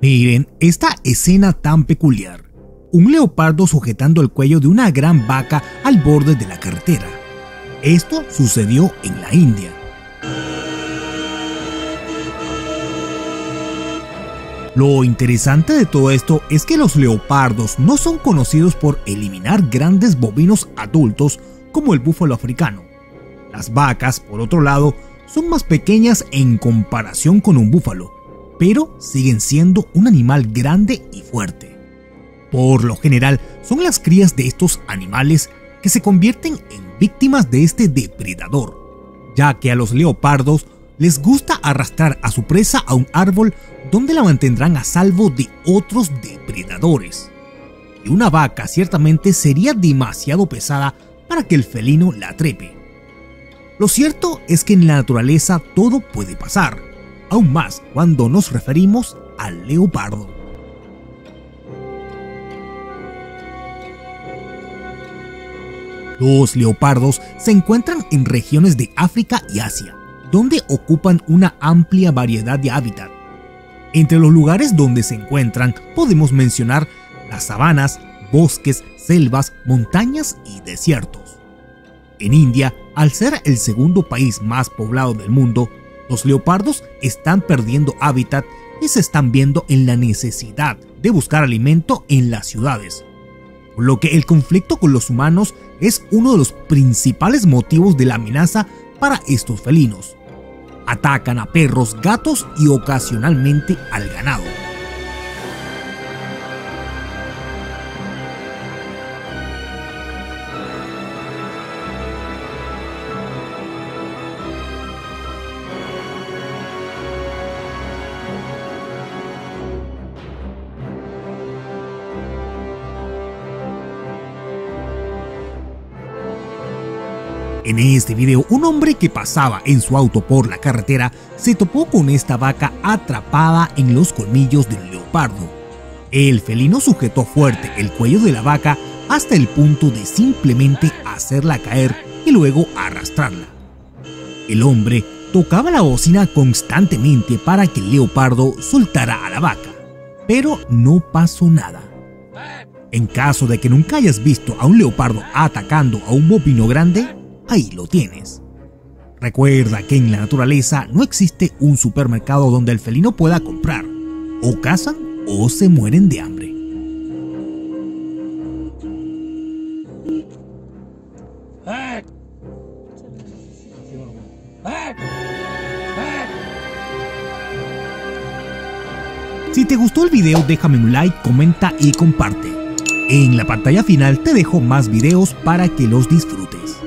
Miren esta escena tan peculiar. Un leopardo sujetando el cuello de una gran vaca al borde de la carretera. Esto sucedió en la India. Lo interesante de todo esto es que los leopardos no son conocidos por eliminar grandes bovinos adultos como el búfalo africano. Las vacas, por otro lado, son más pequeñas en comparación con un búfalo, pero siguen siendo un animal grande y fuerte. Por lo general, son las crías de estos animales que se convierten en víctimas de este depredador, ya que a los leopardos les gusta arrastrar a su presa a un árbol donde la mantendrán a salvo de otros depredadores. Y una vaca ciertamente sería demasiado pesada para que el felino la trepe. Lo cierto es que en la naturaleza todo puede pasar, aún más cuando nos referimos al leopardo. Los leopardos se encuentran en regiones de África y Asia, donde ocupan una amplia variedad de hábitat. Entre los lugares donde se encuentran podemos mencionar las sabanas, bosques, selvas, montañas y desiertos. En India, al ser el segundo país más poblado del mundo, los leopardos están perdiendo hábitat y se están viendo en la necesidad de buscar alimento en las ciudades. Por lo que el conflicto con los humanos es uno de los principales motivos de la amenaza para estos felinos. Atacan a perros, gatos y ocasionalmente al ganado. En este video, un hombre que pasaba en su auto por la carretera se topó con esta vaca atrapada en los colmillos del leopardo. El felino sujetó fuerte el cuello de la vaca hasta el punto de simplemente hacerla caer y luego arrastrarla. El hombre tocaba la bocina constantemente para que el leopardo soltara a la vaca, pero no pasó nada. En caso de que nunca hayas visto a un leopardo atacando a un bovino grande, ahí lo tienes. Recuerda que en la naturaleza no existe un supermercado donde el felino pueda comprar. O cazan o se mueren de hambre. Si te gustó el video déjame un like, comenta y comparte. En la pantalla final te dejo más videos para que los disfrutes.